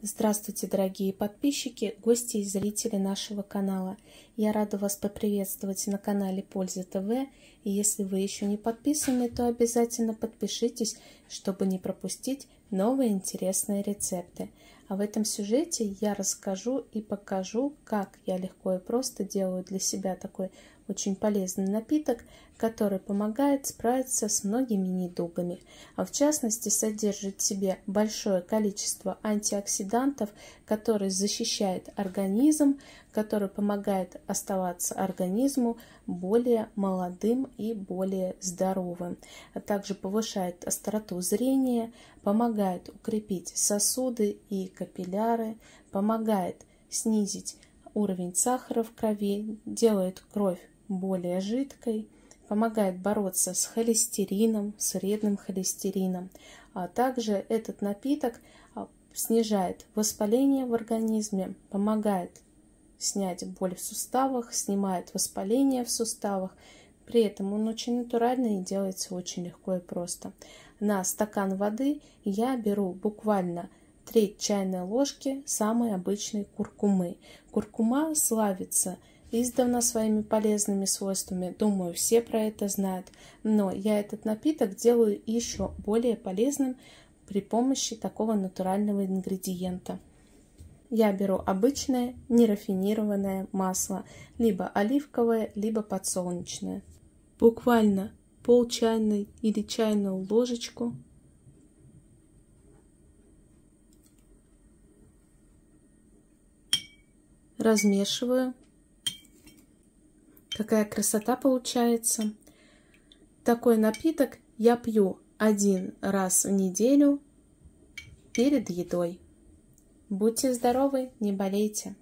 Здравствуйте, дорогие подписчики, гости и зрители нашего канала. Я рада вас поприветствовать на канале Польза ТВ. И если вы еще не подписаны, то обязательно подпишитесь, чтобы не пропустить новые интересные рецепты. А в этом сюжете я расскажу и покажу, как я легко и просто делаю для себя такой очень полезный напиток, который помогает справиться с многими недугами, а в частности содержит в себе большое количество антиоксидантов, которые защищают организм, который помогает оставаться организму более молодым и более здоровым, а также повышает остроту зрения, помогает укрепить сосуды и капилляры, помогает снизить уровень сахара в крови, делает кровь более жидкой, помогает бороться с холестерином, с вредным холестерином. А также этот напиток а, снижает воспаление в организме, помогает снять боль в суставах, снимает воспаление в суставах. При этом он очень натуральный и делается очень легко и просто. На стакан воды я беру буквально треть чайной ложки самой обычной куркумы. Куркума славится издавна своими полезными свойствами. Думаю, все про это знают. Но я этот напиток делаю еще более полезным при помощи такого натурального ингредиента. Я беру обычное нерафинированное масло, либо оливковое, либо подсолнечное. Буквально пол чайной или чайную ложечку размешиваю Какая красота получается. Такой напиток я пью один раз в неделю перед едой. Будьте здоровы, не болейте.